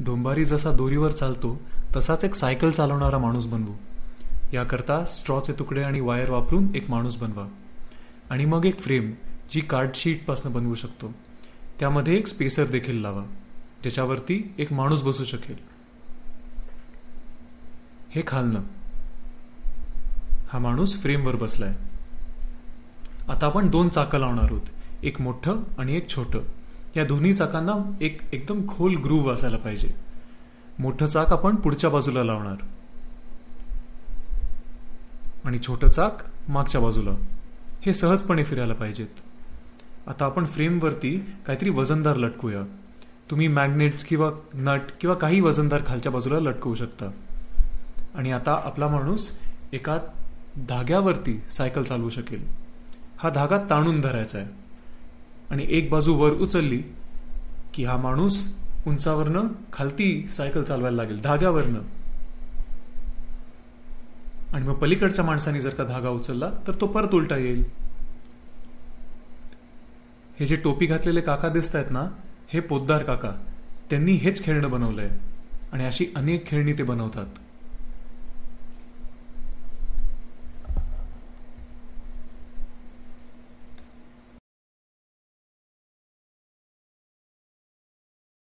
डोंबारी जसा दोरीवर चालतो तसाच एक सायकल चालवणारा माणूस बनवू. याकरता स्ट्रॉचे तुकडे आणि वायर वापरून एक माणूस बनवा. आणि मग एक फ्रेम जी कार्डशीटपासून बनवू शकतो. त्यामध्ये एक स्पेसर देखील लावा ज्याच्यावरती एक माणूस बसू शकेल. हे खालनं. हा माणूस फ्रेमवर बसलाय. आता आपण दोन चाकं लावणार आहोत एक मोठं आणि एक छोटं. या दोन्ही चाकांना एक एकदम खोल ग्रूव असायला पाहिजे. मोठं चाक आपण पुढच्या बाजूला लावणार. आणि छोटं चाक मागच्या बाजूला. हे सहजपणे फिरायला पाहिजेत. आता आपण फ्रेमवरती काहीतरी वजनदार लटकूया. तुम्ही मॅग्नेट्स किंवा नट किंवा काही वजनदार खालच्या बाजूला लटकवू शकता. आणि आता आपला माणूस एका धाग्यावरती सायकल चालवू शकेल. हा धागा ताणून धरायचा आहे. आणि एक बाजू वर उचलली की हा माणूस उंचावरनं खालती सायकल चालवायला लागेल धाग्यावरनं. आणि मग पलीकडच्या माणसाने जर का धागा उचलला तर तो परत उलटा येईल. हे जे टोपी घातलेले काका दिसत आहेत ना हे पोद्दार काका. त्यांनी हेच खेळणं बनवलंय. आणि अशी अनेक खेळणी ते बनवतात.